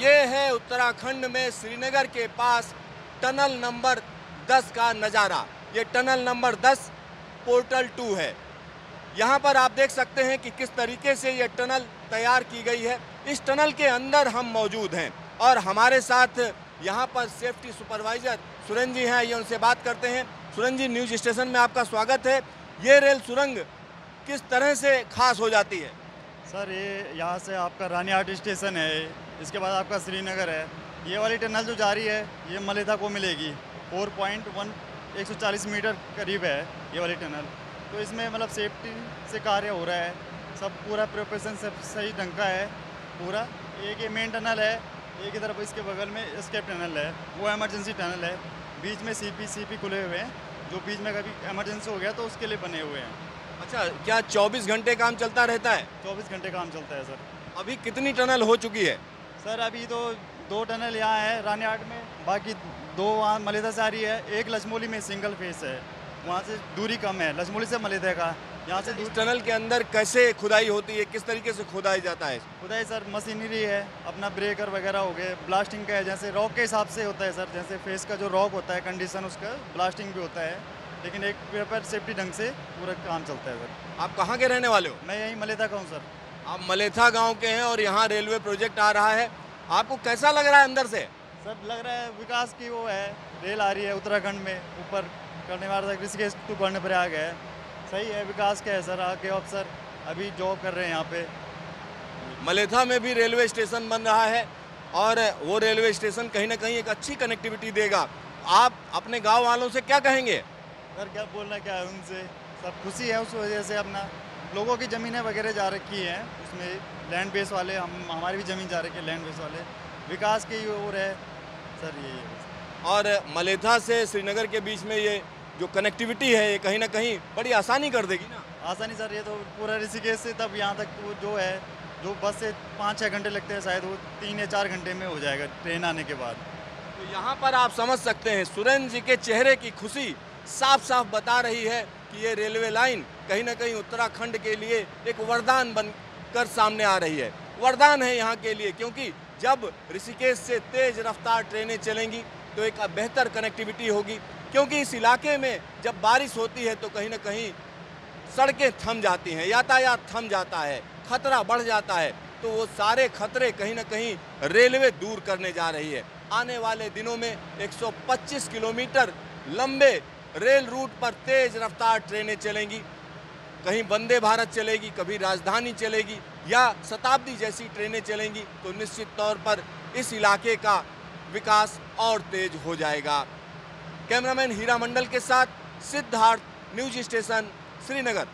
ये है उत्तराखंड में श्रीनगर के पास टनल नंबर 10 का नज़ारा। ये टनल नंबर 10 पोर्टल टू है। यहाँ पर आप देख सकते हैं कि किस तरीके से ये टनल तैयार की गई है। इस टनल के अंदर हम मौजूद हैं और हमारे साथ यहाँ पर सेफ्टी सुपरवाइजर सुरेंद्र जी हैं, ये उनसे बात करते हैं। सुरेंद्र जी, न्यूज़ स्टेशन में आपका स्वागत है। ये रेल सुरंग किस तरह से खास हो जाती है? सर, ये यहाँ से आपका रानी हाट स्टेशन है, इसके बाद आपका श्रीनगर है। ये वाली टनल जो जा रही है, ये मलेथा को मिलेगी। फोर पॉइंट वन एक सौ चालीस मीटर करीब है ये वाली टनल। तो इसमें मतलब सेफ्टी से कार्य हो रहा है। सब पूरा प्रिपरेशन सब सही ढंग का है, पूरा। एक ये मेन टनल है, एक ही तरफ़ इसके बगल में स्केप टनल है, वो एमरजेंसी टनल है। बीच में सी पी खुले हुए हैं, जो बीच में कभी एमरजेंसी हो गया तो उसके लिए बने हुए हैं। अच्छा क्या 24 घंटे काम चलता रहता है? चौबीस घंटे काम चलता है सर। अभी कितनी टनल हो चुकी है? सर अभी तो दो टनल यहाँ है रानी आर्ट में। बाकी दो वहाँ मलेदा से आ रही है एक लचमोली में सिंगल फेस है। वहाँ से दूरी कम है लचमोली से मलेदा का। यहाँ से इस दूर टनल के अंदर कैसे खुदाई होती है? किस तरीके से खुदाई जाता है? खुदाई सर मशीनरी है अपना ब्रेकर वगैरह हो गए ब्लास्टिंग का है जैसे रॉक के हिसाब से होता है सर। जैसे फेस का जो रॉक होता है कंडीशन उसका ब्लास्टिंग भी होता है। लेकिन एक पेपर सेफ्टी ढंग से पूरा काम चलता है सर। आप कहाँ के रहने वाले हो? मैं यहीं मलेथा का हूँ सर। आप मलेथा गाँव के हैं और यहाँ रेलवे प्रोजेक्ट आ रहा है। आपको कैसा लग रहा है अंदर से? सर लग रहा है विकास की वो है। रेल आ रही है उत्तराखंड में ऊपर करने वाला ऋषिकेश टू करने पर आ गया है। सही है विकास का है सर। आगे अफसर अभी जॉब कर रहे हैं यहाँ पे। मलेथा में भी रेलवे स्टेशन बन रहा है और वो रेलवे स्टेशन कहीं ना कहीं एक अच्छी कनेक्टिविटी देगा। आप अपने गाँव वालों से क्या कहेंगे? सर क्या बोलना क्या है उनसे? सब खुशी है उस वजह से अपना। लोगों की ज़मीनें वगैरह जा रखी हैं उसमें लैंड बेस वाले हम हमारी भी ज़मीन जा रखी है लैंड बेस वाले। विकास की ओर है सर ये और मलेथा से श्रीनगर के बीच में ये जो कनेक्टिविटी है ये कहीं ना कहीं बड़ी आसानी कर देगी ना? आसानी सर ये तो पूरा ऋषिकेश से तब यहाँ तक वो जो है जो बस से पाँच छः घंटे लगते हैं शायद वो तीन या चार घंटे में हो जाएगा ट्रेन आने के बाद। तो यहाँ पर आप समझ सकते हैं सुरेंद्र जी के चेहरे की खुशी साफ़ साफ़ बता रही है कि ये रेलवे लाइन कहीं ना कहीं उत्तराखंड के लिए एक वरदान बनकर सामने आ रही है। वरदान है यहाँ के लिए क्योंकि जब ऋषिकेश से तेज रफ्तार ट्रेनें चलेंगी तो एक बेहतर कनेक्टिविटी होगी। क्योंकि इस इलाके में जब बारिश होती है तो कहीं ना कहीं सड़कें थम जाती हैं, यातायात थम जाता है, खतरा बढ़ जाता है तो वो सारे खतरे कहीं ना कहीं रेलवे दूर करने जा रही है। आने वाले दिनों में 125 किलोमीटर लंबे रेल रूट पर तेज रफ्तार ट्रेनें चलेंगी। कहीं वंदे भारत चलेगी, कभी राजधानी चलेगी, या शताब्दी जैसी ट्रेनें चलेंगी तो निश्चित तौर पर इस इलाके का विकास और तेज हो जाएगा। कैमरामैन हीरा मंडल के साथ सिद्धार्थ, न्यूज़ स्टेशन, श्रीनगर।